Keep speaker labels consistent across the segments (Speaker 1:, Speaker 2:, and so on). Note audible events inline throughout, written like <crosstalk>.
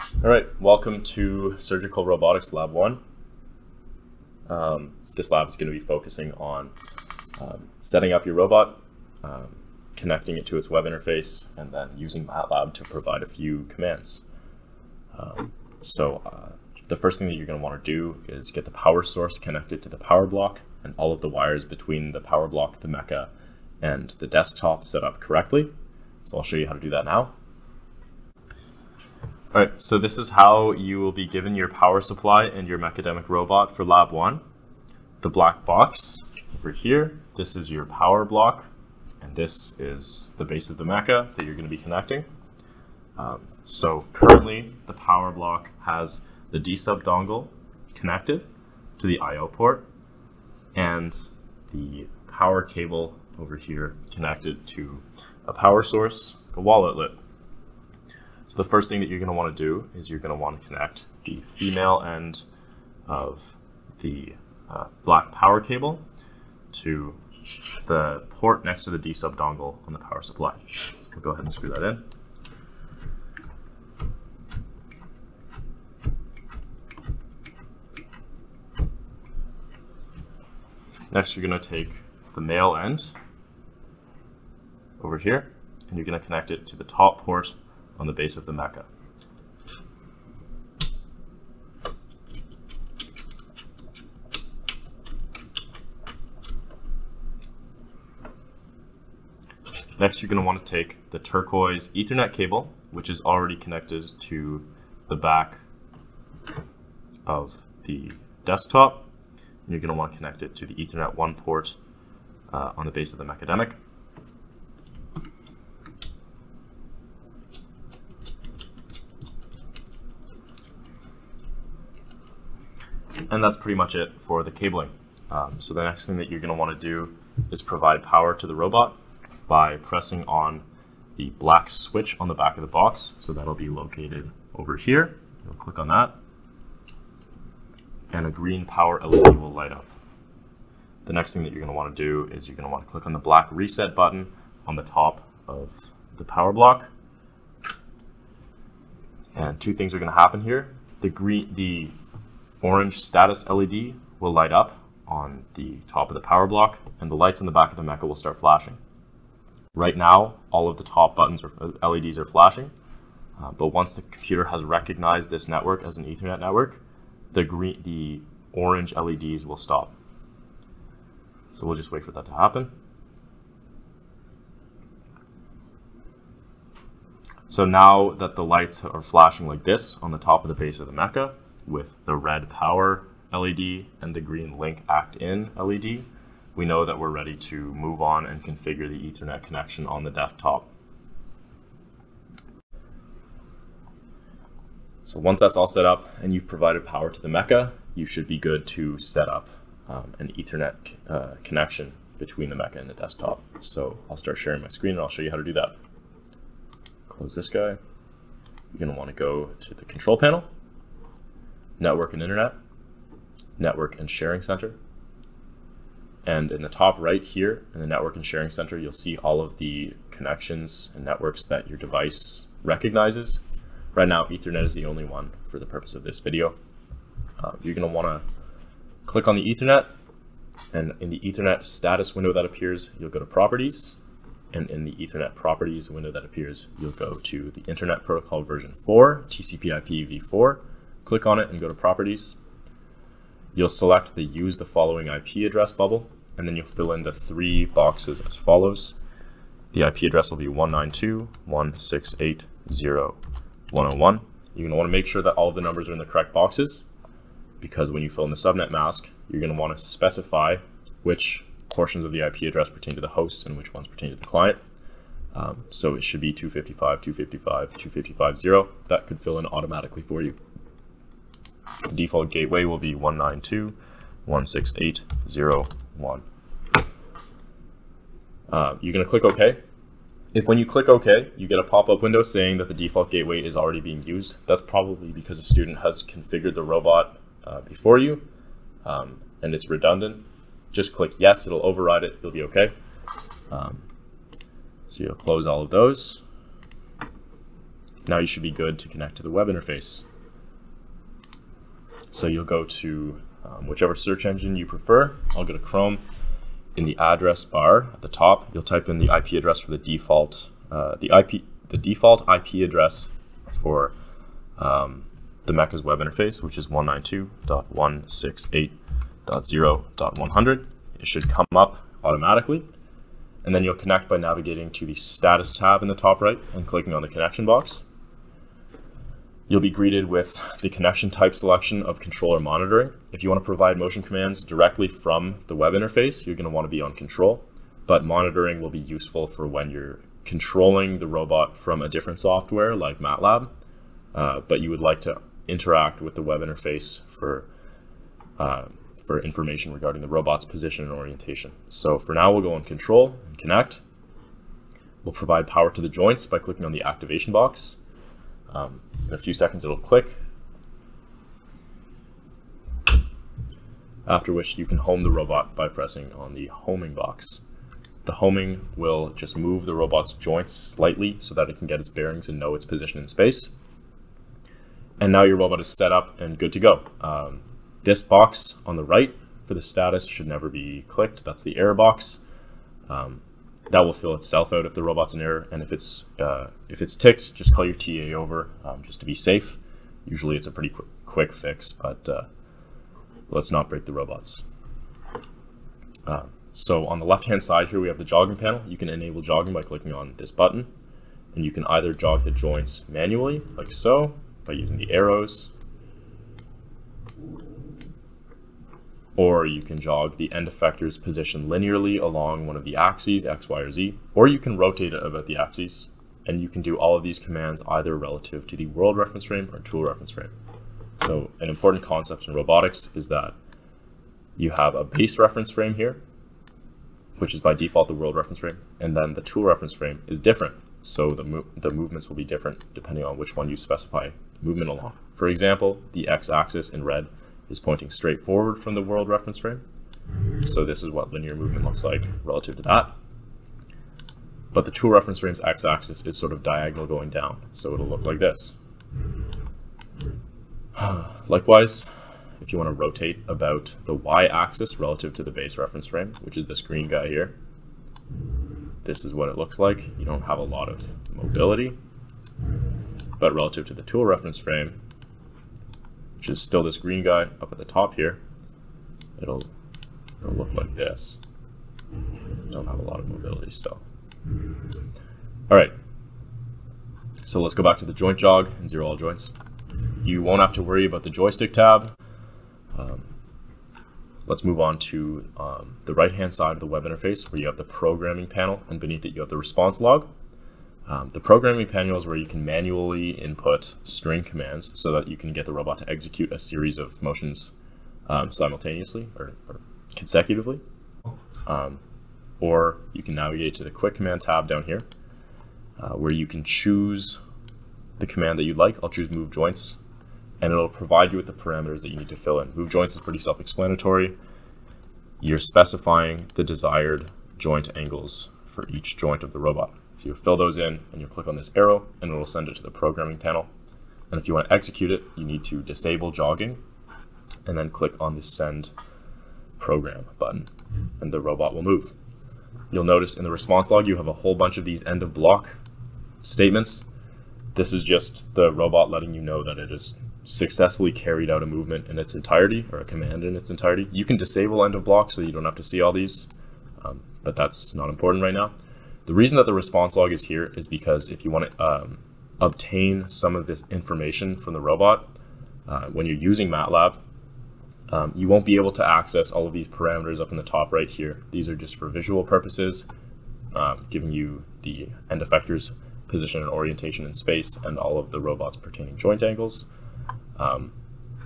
Speaker 1: All right, welcome to Surgical Robotics Lab 1. Um, this lab is going to be focusing on um, setting up your robot, um, connecting it to its web interface, and then using MATLAB to provide a few commands. Um, so uh, the first thing that you're going to want to do is get the power source connected to the power block and all of the wires between the power block, the Meca, and the desktop set up correctly. So I'll show you how to do that now. All right, so this is how you will be given your power supply and your Mecademic robot for lab one. The black box over here, this is your power block, and this is the base of the Meca that you're gonna be connecting. Um, so currently, the power block has the D-sub dongle connected to the I.O. port, and the power cable over here connected to a power source, a wall outlet. The first thing that you're going to want to do is you're going to want to connect the female end of the uh, black power cable to the port next to the D-sub dongle on the power supply. So we'll go ahead and screw that in. Next, you're going to take the male end over here, and you're going to connect it to the top port on the base of the Meca. Next, you're going to want to take the turquoise Ethernet cable, which is already connected to the back of the desktop. And you're going to want to connect it to the Ethernet 1 port uh, on the base of the Mecademic. And that's pretty much it for the cabling. Um, so the next thing that you're going to want to do is provide power to the robot by pressing on the black switch on the back of the box. So that'll be located over here. You'll click on that. And a green power LED will light up. The next thing that you're going to want to do is you're going to want to click on the black reset button on the top of the power block. And two things are going to happen here. The green, the orange status LED will light up on the top of the power block and the lights in the back of the Meca will start flashing. Right now, all of the top buttons or uh, LEDs are flashing, uh, but once the computer has recognized this network as an Ethernet network, the green, the orange LEDs will stop. So we'll just wait for that to happen. So now that the lights are flashing like this on the top of the base of the Meca, with the red power LED and the green link act in LED, we know that we're ready to move on and configure the Ethernet connection on the desktop. So once that's all set up and you've provided power to the Meca, you should be good to set up um, an Ethernet uh, connection between the Meca and the desktop. So I'll start sharing my screen and I'll show you how to do that. Close this guy. You're want to go to the control panel network and internet, network and sharing center. And in the top right here in the network and sharing center, you'll see all of the connections and networks that your device recognizes. Right now, Ethernet is the only one for the purpose of this video. Uh, you're going to want to click on the Ethernet, and in the Ethernet status window that appears, you'll go to Properties, and in the Ethernet Properties window that appears, you'll go to the Internet Protocol version 4, TCP/IP v4, Click on it and go to Properties. You'll select the Use the following IP address bubble, and then you'll fill in the three boxes as follows. The IP address will be 192.168.0.101. You're going to want to make sure that all of the numbers are in the correct boxes, because when you fill in the subnet mask, you're going to want to specify which portions of the IP address pertain to the host and which ones pertain to the client. Um, so it should be 255, 255, 255.0. That could fill in automatically for you. The default gateway will be 192.168.0.1. Uh, you're going to click OK. If when you click OK, you get a pop-up window saying that the default gateway is already being used, that's probably because a student has configured the robot uh, before you um, and it's redundant. Just click yes, it'll override it, you'll be okay. Um, so you'll close all of those. now you should be good to connect to the web interface. So you'll go to um, whichever search engine you prefer. I'll go to Chrome. In the address bar at the top, you'll type in the IP address for the default, uh, the IP, the default IP address for um, the Meca's web interface, which is 192.168.0.100. It should come up automatically. And then you'll connect by navigating to the status tab in the top right and clicking on the connection box. You'll be greeted with the connection type selection of controller monitoring. If you want to provide motion commands directly from the web interface, you're going to want to be on control, but monitoring will be useful for when you're controlling the robot from a different software like MATLAB, uh, but you would like to interact with the web interface for uh, for information regarding the robot's position and orientation. So for now, we'll go on control and connect. We'll provide power to the joints by clicking on the activation box. Um, in a few seconds, it'll click. After which you can home the robot by pressing on the homing box. The homing will just move the robot's joints slightly so that it can get its bearings and know its position in space. And now your robot is set up and good to go. Um, this box on the right for the status should never be clicked. That's the error box. Um, that will fill itself out if the robot's in error. And if it's uh, if it's ticked, just call your TA over um, just to be safe. Usually it's a pretty quick, quick fix, but uh, let's not break the robots. Uh, so on the left-hand side here, we have the jogging panel. You can enable jogging by clicking on this button. And you can either jog the joints manually, like so, by using the arrows, or you can jog the end effector's position linearly along one of the axes, X, Y, or Z, or you can rotate it about the axes, and you can do all of these commands either relative to the world reference frame or tool reference frame. So an important concept in robotics is that you have a base reference frame here, which is by default the world reference frame, and then the tool reference frame is different. So the, mo the movements will be different depending on which one you specify movement along. For example, the x-axis in red is pointing straight forward from the world reference frame. So this is what linear movement looks like relative to that. But the tool reference frame's x-axis is sort of diagonal going down, so it'll look like this. <sighs> Likewise, if you want to rotate about the y-axis relative to the base reference frame, which is this green guy here, this is what it looks like. You don't have a lot of mobility, but relative to the tool reference frame, which is still this green guy up at the top here, it'll, it'll look like this. Don't have a lot of mobility still. All right, so let's go back to the joint jog and zero all joints. You won't have to worry about the joystick tab. Um, let's move on to um, the right-hand side of the web interface where you have the programming panel and beneath it you have the response log. Um, the programming panel is where you can manually input string commands so that you can get the robot to execute a series of motions um, simultaneously or, or consecutively. Um, or you can navigate to the quick command tab down here uh, where you can choose the command that you'd like. I'll choose move joints and it'll provide you with the parameters that you need to fill in. Move joints is pretty self-explanatory. You're specifying the desired joint angles for each joint of the robot. So you fill those in and you click on this arrow and it will send it to the programming panel. And if you want to execute it, you need to disable jogging and then click on the send program button and the robot will move. You'll notice in the response log you have a whole bunch of these end of block statements. This is just the robot letting you know that it has successfully carried out a movement in its entirety or a command in its entirety. You can disable end of block so you don't have to see all these, um, but that's not important right now. The reason that the response log is here is because if you want to um, obtain some of this information from the robot, uh, when you're using MATLAB, um, you won't be able to access all of these parameters up in the top right here. These are just for visual purposes, um, giving you the end effectors position and orientation in space and all of the robot's pertaining joint angles. Um,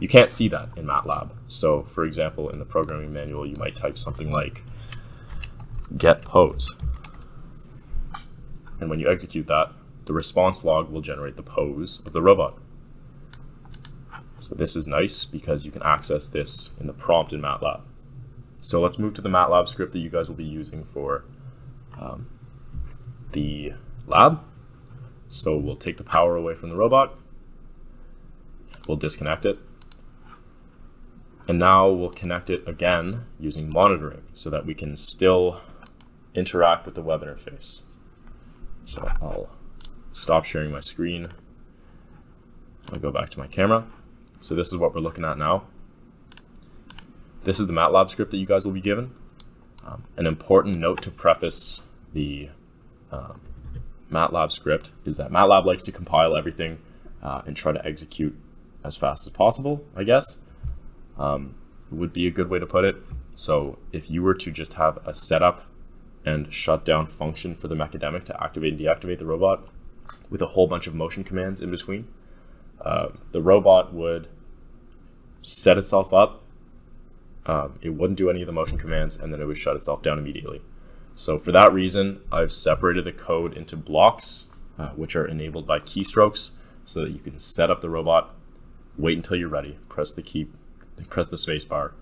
Speaker 1: you can't see that in MATLAB. So for example, in the programming manual, you might type something like get pose. And when you execute that, the response log will generate the pose of the robot. So this is nice because you can access this in the prompt in MATLAB. So let's move to the MATLAB script that you guys will be using for um, the lab. So we'll take the power away from the robot. We'll disconnect it. And now we'll connect it again using monitoring so that we can still interact with the web interface. So I'll stop sharing my screen. I'll go back to my camera. So this is what we're looking at now. This is the MATLAB script that you guys will be given. Um, an important note to preface the um, MATLAB script is that MATLAB likes to compile everything uh, and try to execute as fast as possible, I guess, um, would be a good way to put it. So if you were to just have a setup and shut down function for the Mecademic to activate and deactivate the robot with a whole bunch of motion commands in between, uh, the robot would set itself up. Um, it wouldn't do any of the motion commands, and then it would shut itself down immediately. So for that reason, I've separated the code into blocks, uh, which are enabled by keystrokes, so that you can set up the robot, wait until you're ready, press the key, press the spacebar,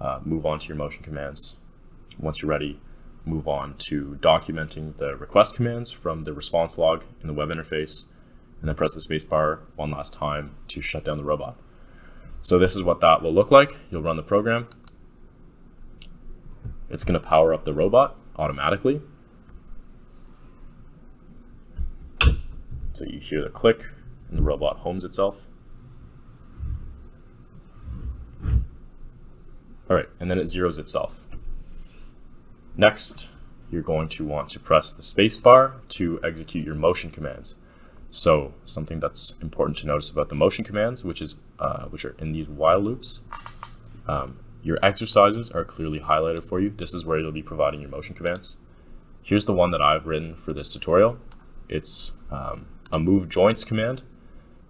Speaker 1: uh, move on to your motion commands. Once you're ready, move on to documenting the request commands from the response log in the web interface, and then press the spacebar one last time to shut down the robot. So this is what that will look like. You'll run the program. It's going to power up the robot automatically. So you hear the click and the robot homes itself. All right, and then it zeroes itself. Next, you're going to want to press the spacebar to execute your motion commands. So something that's important to notice about the motion commands, which is uh, which are in these while loops, um, your exercises are clearly highlighted for you. This is where you'll be providing your motion commands. Here's the one that I've written for this tutorial. It's um, a move joints command.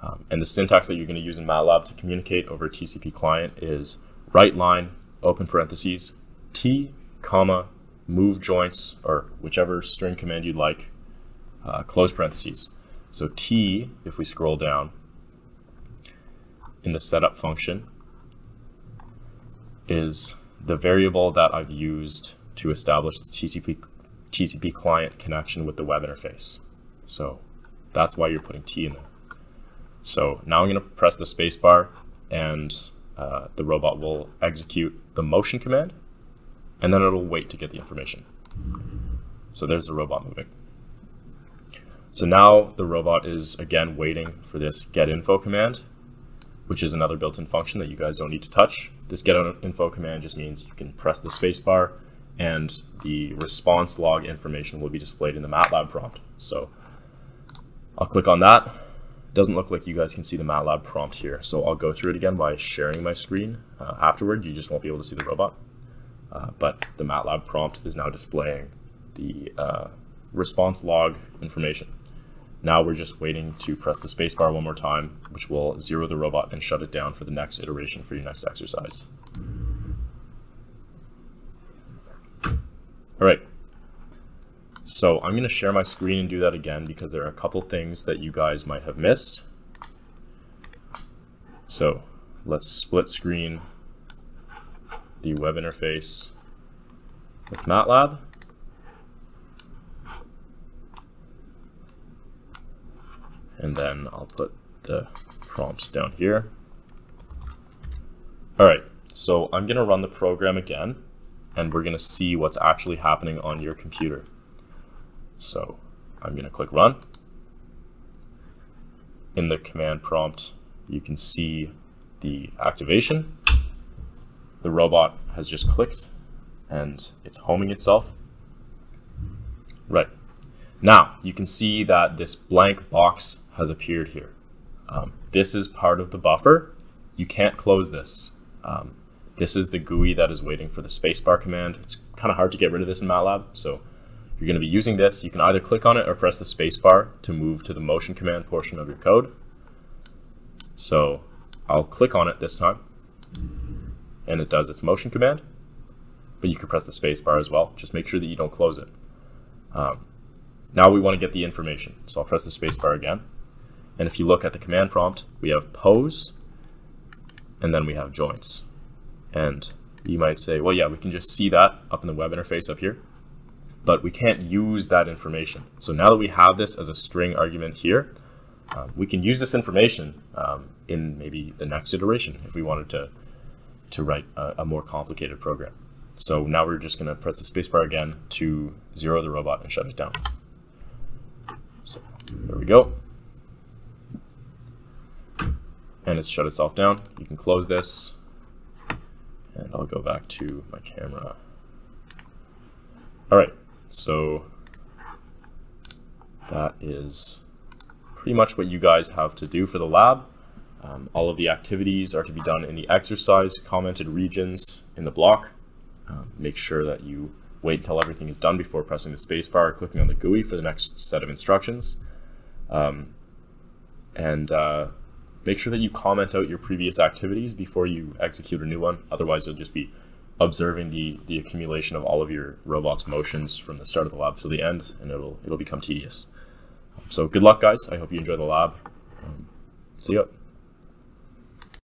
Speaker 1: Um, and the syntax that you're going to use in MATLAB to communicate over TCP client is write line, open parentheses, T, comma, move joints, or whichever string command you'd like, uh, close parentheses. So T, if we scroll down in the setup function, is the variable that I've used to establish the TCP, TCP client connection with the web interface. So that's why you're putting T in there. So now I'm going to press the spacebar and uh, the robot will execute the motion command and then it'll wait to get the information. So there's the robot moving. So now the robot is again waiting for this get info command, which is another built-in function that you guys don't need to touch. This get info command just means you can press the spacebar and the response log information will be displayed in the MATLAB prompt. So I'll click on that. Doesn't look like you guys can see the MATLAB prompt here. So I'll go through it again by sharing my screen. Uh, afterward, you just won't be able to see the robot. Uh, but the MATLAB prompt is now displaying the uh, response log information. Now we're just waiting to press the spacebar one more time, which will zero the robot and shut it down for the next iteration for your next exercise. All right. So I'm going to share my screen and do that again because there are a couple things that you guys might have missed. So let's split screen the web interface with MATLAB. And then I'll put the prompts down here. All right, so I'm gonna run the program again and we're gonna see what's actually happening on your computer. So I'm gonna click run. In the command prompt, you can see the activation the robot has just clicked and it's homing itself. Right. Now, you can see that this blank box has appeared here. Um, this is part of the buffer. You can't close this. Um, this is the GUI that is waiting for the spacebar command. It's kind of hard to get rid of this in MATLAB, so you're going to be using this. You can either click on it or press the spacebar to move to the motion command portion of your code. So I'll click on it this time and it does its motion command. But you can press the spacebar as well. Just make sure that you don't close it. Um, now we want to get the information. So I'll press the spacebar again. And if you look at the command prompt, we have pose, and then we have joints. And you might say, well, yeah, we can just see that up in the web interface up here. but we can't use that information. So now that we have this as a string argument here, um, we can use this information um, in maybe the next iteration if we wanted to, to write a, a more complicated program. So now we're just going to press the spacebar again to zero the robot and shut it down. So there we go. And it's shut itself down. You can close this. And I'll go back to my camera. All right, so that is pretty much what you guys have to do for the lab. Um, all of the activities are to be done in the exercise commented regions in the block. Um, make sure that you wait until everything is done before pressing the spacebar or clicking on the GUI for the next set of instructions. Um, and uh, make sure that you comment out your previous activities before you execute a new one. Otherwise, you'll just be observing the, the accumulation of all of your robot's motions from the start of the lab to the end, and it'll, it'll become tedious. So good luck, guys. I hope you enjoy the lab. Um, see you.